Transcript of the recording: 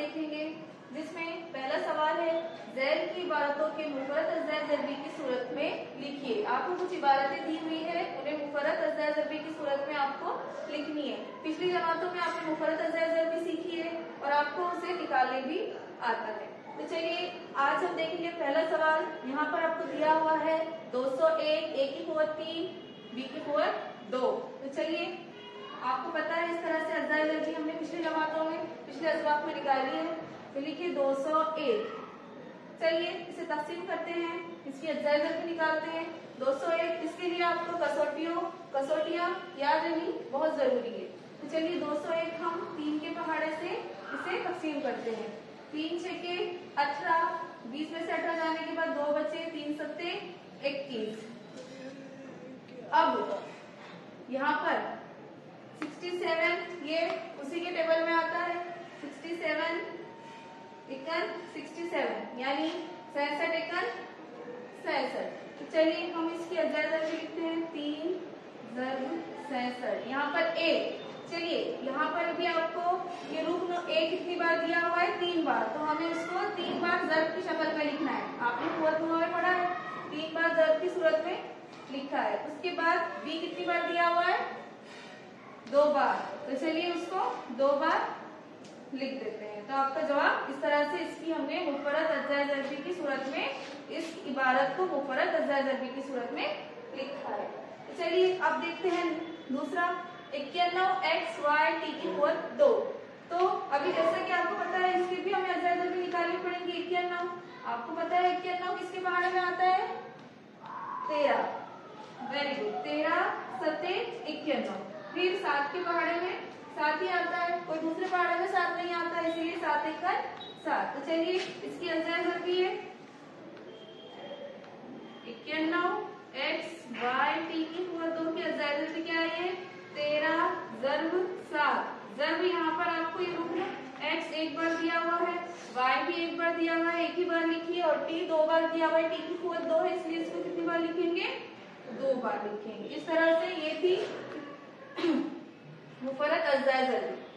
देखेंगे, जिसमें पहला सवाल है जैर की इबारतों के मुफरत अजैर जरबी की सूरत में लिखिए। आपको कुछ इबारतें दी हुई है, उन्हें मुफरत अजैर जरबी की सूरत में आपको लिखनी है। पिछली जमातों में आपने मुफरत अजैर जरबी सीखी है और आपको उसे निकालने भी आता है। तो चलिए, आज हम देखेंगे पहला सवाल। यहाँ पर आपको दिया हुआ है, दो सौ एक की कुत तीन, बी की कुत दो। तो चलिए आपको पता है इस तरह से अज्जा जरबी हमने पिछले जमातों में, पिछले अजवाब में निकाली है। तो लिखिए 201 चलिए, इसे तकसीम करते हैं, इसकी अज्जाइजर भी निकालते हैं। 201 इसके लिए आपको कसौटियों, कसौटियाँ याद रखनी बहुत ज़रूरी है। तो चलिए 201 हम तीन के पहाड़े से इसे तकसीम करते हैं। तीन छके अठारह, बीस में से अठारह जाने के बाद दो बचे, तीन सत्ते, इक्कीस। अब, यहाँ पर 67 ये उसी के टेबल में आता है। 67 इकन 67 यानी सैसठ इकन सैसठ। तो चलिए हम इसकी अजायजा भी लिखते हैं। तीन जर्ब सैसठ। यहाँ पर ए चलिए, यहाँ पर भी आपको ये रुकन ए कितनी बार दिया हुआ है? तीन बार। तो हमें उसको तीन बार जर्ब की शक्ल में लिखना है। आपने फोर्थ में पढ़ा है। तीन बार जर्ब की सूरत में लिखा है। उसके बाद बी कितनी बार दिया हुआ है? दो बार। तो चलिए उसको दो बार लिख देते हैं। तो आपका जवाब इस तरह से इसकी हमने मुफरत अज्जा जरबी की सूरत में, इस इबारत को मुफरत अज्जा जरबी की सूरत में लिखा है। तो चलिए अब देखते हैं दूसरा इक्यानवे एक्स वाई टी की कुत दो। तो अभी जैसा कि आपको पता है, इसकी भी हमें अज्जा जरबी निकालनी पड़ेगी इक्यानवे आपको पता है इक्यानवे किसके पहाड़े में आता है? तेरह। वेरी गुड तेरह, सत्य इक्यानवे फिर सात के पहाड़े में सात ही आता है, कोई दूसरे पहाड़े में सात नहीं आता, इसीलिए सात एक कर सात। तो चलिए, इसकी अजाय करती है इक्यानवे एक्स वाई टी की दो की अजाय क्या है? तेरह जर्ब सात। जर्ब यहाँ पर आपको ये रुकना एक्स एक बार दिया हुआ है वाई भी एक बार दिया हुआ है, एक ही बार लिखिए, और टी दो बार दिया हुआ है टी की कुवत दो है, इसलिए इसको कितनी बार लिखेंगे? दो बार लिखेंगे। इस तरह से ये थी मुफरत अज्जा जल्दी